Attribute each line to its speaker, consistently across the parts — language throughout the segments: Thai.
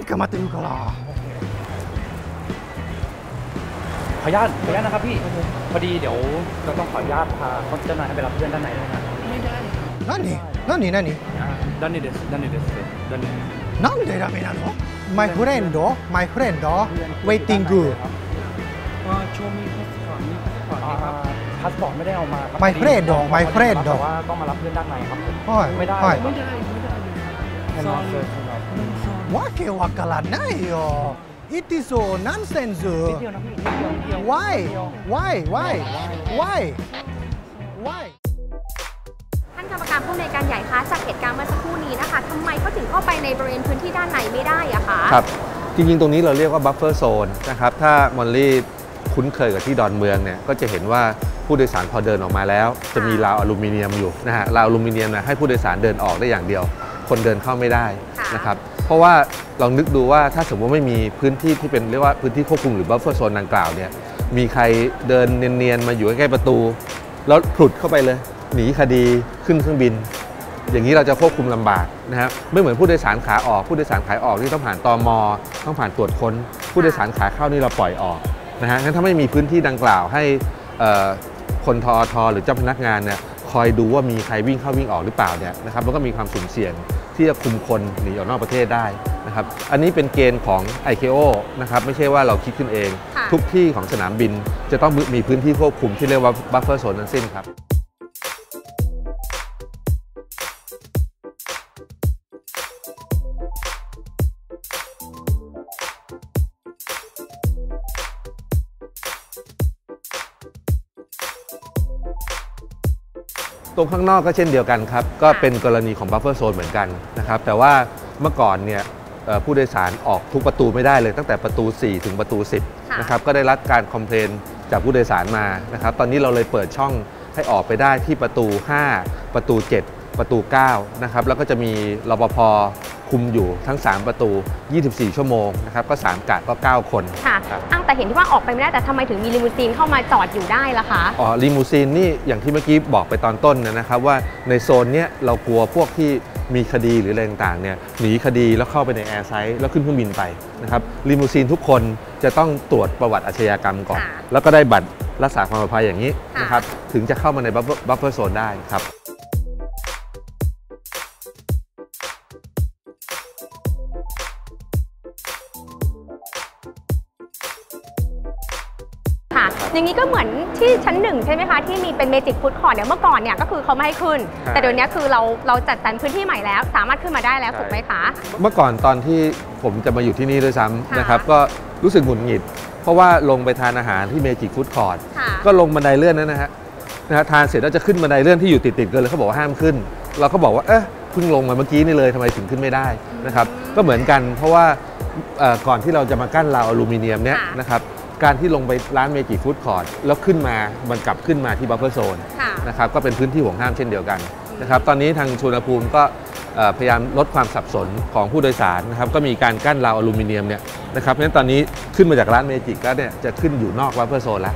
Speaker 1: 待ってるから
Speaker 2: ขออนุญาตขออนุญาตนะครับพี่ พอดีเดี๋ยวเราต้องขออนุญาตพาเขาเจ้านายให้ไปรับเพื่อนด้านในด้วยนะ
Speaker 1: 何何何
Speaker 2: ด้านนี้เดสด้านนี้เดสด้านนี้
Speaker 1: なんでダメなの My friend My friend waiting
Speaker 3: ก็ช่วงมีพาสปอร์ตมีพาสปอร์ตไหมครับ
Speaker 2: พาสปอร์ตไม่ได้เอามาครับ
Speaker 1: My friend
Speaker 2: พอดี
Speaker 1: My friend
Speaker 2: แต่ว่าต้องมารับเพื่อนด้านในครับผม
Speaker 1: はい
Speaker 2: ไม่ได้
Speaker 1: はい
Speaker 3: ไม่ได้ไม่ได้
Speaker 2: แค่นอนเลยครับ
Speaker 1: わけわからないよ It is so nonsense
Speaker 2: นิดเดียวนะพี่นิดเดียวนิดเดียว
Speaker 1: Why Why Why Why Why
Speaker 4: ท่านกรรมการผู้อำนวยการใหญ่คะจากเหตุการณ์เมื่อสักครู่นี้นะคะทำไมเขาถึงเข้าไปในบริเวณพื้นที่ด้านในไม่ได้อะคะ
Speaker 5: ครับ จริงๆ ตรงนี้เราเรียกว่าบัฟเฟอร์โซนนะครับ ถ้ามอลลี่คุ้นเคยกับที่ดอนเมืองเนี่ย ก็จะเห็นว่าผู้โดยสารพอเดินออกมาแล้ว จะมีราวอลูมิเนียมอยู่นะฮะ ราวอลูมิเนียมเนี่ยให้ผู้โดยสารเดินออกได้อย่างเดียว คนเดินเข้าไม่ได้นะครับ เพ ราะว่าลองนึกดูว่าถ้าสมมติไม่มีพื้นที่ที่เป็นเรียกว่าพื้นที่ควบคุมหรือ buffer zone ดังกล่าวเนี่ยมีใครเดินเนียนๆมาอยู่ใกล้ประตู แล้วผลุบเข้าไปเลย หนีคดีขึ้นเครื่องบิน อย่างนี้เราจะควบคุมลำบากนะครับไม่เหมือนผู้โดยสารขาออกผู้โดยสารขาออกที่ต้องผ่านตมอต้องผ่านตรวจค้น ผู้โดยสารขาเข้านี่เราปล่อยออกนะฮะงั้นถ้าไม่มีพื้นที่ดังกล่าวให้คนทอทหรือเจ้าพนักงานเนี่ยคอยดูว่ามีใครวิ่งเข้าวิ่งออกหรือเปล่าเนี่ยนะครับแล้วก็มีความสุ่มเสี่ยง ที่จะคุมคนหนีออกนอกประเทศได้นะครับ อันนี้เป็นเกณฑ์ของ ICAO นะครับไม่ใช่ว่าเราคิดขึ้นเอง
Speaker 4: ค่ะ
Speaker 5: ทุกที่ของสนามบิน จะต้องมีพื้นที่ควบคุมที่เรียกว่า buffer zone ทั้งสิ้นครับ ตรงข้างนอกก็เช่นเดียวกันครับ ก็เป็นกรณีของ buffer zone เหมือนกันนะครับ แต่ว่าเมื่อก่อนเนี่ยเอ่อผู้โดยสารออกทุกประตูไม่ได้เลย ตั้งแต่ประตู 4 ถึงประตู
Speaker 4: ค่ะ
Speaker 5: 10นะครับก็ได้รับการ complain จากผู้โดยสารมานะครับตอนนี้เราเลยเปิดช่องให้ออกไปได้ที่ประตู 5 ประตู 7 ประตู9นะครับแล้วก็จะมีรปภ คุมอยู่ทั้ง 3 ประตู 24 ชั่วโมงนะครับก็ 3กะก็ 9 คน
Speaker 4: ค่ะ
Speaker 5: ครับ
Speaker 4: อ้างแต่เห็นที่ว่าออกไปไม่ได้แต่ทำไมถึงมีลิมูซีนเข้ามาจอดอยู่ได้ล่ะคะ
Speaker 5: อ๋อลิมูซีนนี่อย่างที่เมื่อกี้บอกไปตอนต้นนะนะครับว่าในโซนเนี้ยเรากลัวพวกที่มีคดีหรืออะไรต่างๆเนี่ยหนีคดีแล้วเข้าไปใน airside แล้วขึ้นเครื่องบินไปนะครับลิมูซีนทุกคนจะต้องตรวจประวัติอาชญากรรมก่อน
Speaker 4: ค่ะ
Speaker 5: แล้วก็ได้บัตรรักษาความปลอดภัยอย่างนี้
Speaker 4: ค่ะ
Speaker 5: นะครับถึงจะเข้ามาใน buffer zone ได้ครับ
Speaker 4: อย่างนี้ก็เหมือนที่ชั้นหนึ่งใช่ไหมคะที่มีเป็น Magic Food Court เนี่ยเมื่อก่อนเนี่ยก็คือเขาไม่ให้ขึ้น
Speaker 5: ใช่
Speaker 4: แต่เดี๋ยวนี้คือเราเราจัดสรรพื้นที่ใหม่แล้ว สามารถขึ้นมาได้แล้ว
Speaker 5: ใช่
Speaker 4: ถูกไหมคะ
Speaker 5: เมื่อก่อนตอนที่ผมจะมาอยู่ที่นี่ด้วยซ้ำ
Speaker 4: ค่ะ
Speaker 5: นะครับก็รู้สึกหงุดหงิด เพราะว่าลงไปทานอาหารที่ Magic Food Court ค่ะก็ลงบันไดเลื่อนนั่นนะฮะนะฮะทานเสร็จแล้วจะขึ้นบันไดเลื่อนที่อยู่ติดๆกันเลยเขาบอกว่าห้ามขึ้น เราก็บอกว่าเอ๊ะเพิ่งลงมาเมื่อกี้นี่เลยทำไมถึงขึ้นไม่ได้นะครับก็เหมือนกันเพราะว่าเอ่อก่อนที่เราจะมากั้นราวอลูมิเนียมเนี้ย
Speaker 4: ค่ะ
Speaker 5: นะครับ การที่ลงไปร้าน Magic Food Court แล้วขึ้นมามันกลับขึ้นมาที่ buffer zone
Speaker 4: ค่ะ
Speaker 5: นะครับก็เป็นพื้นที่หวงห้ามเช่นเดียวกันนะครับตอนนี้ทางสุวรรณภูมิก็เอ่อพยายามลดความสับสนของผู้โดยสารนะครับก็มีการกั้นราวอลูมิเนียมเนี่ยนะครับเพราะฉะนั้นตอนนี้ขึ้นมาจากร้าน Magic แล้วเนี่ยจะขึ้นอยู่นอก buffer zone แล้ว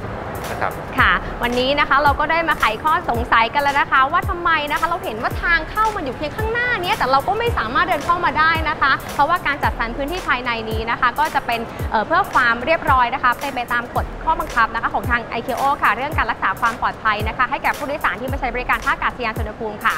Speaker 5: นะครับ
Speaker 4: ค่ะ วันนี้นะคะเราก็ได้มาไขข้อสงสัยกันแล้วนะคะ ว่าทำไมนะคะเราเห็นว่าทางเข้ามันอยู่เพียงข้างหน้านี้แต่เราก็ไม่สามารถเดินเข้ามาได้นะคะ เพราะว่าการจัดสรรพื้นที่ภายในนี้นะคะ ก็จะเป็นเเพื่อความเรียบร้อยนะคะเป็นไปตามกฎข้อบังคับนะคะของทาง ICAO ค่ะ เรื่องการรักษาความปลอดภัยนะคะ ให้แก่ผู้โดยสารที่มาใช้บริการท่าอากาศยานสุวรรณภูมิค่ะ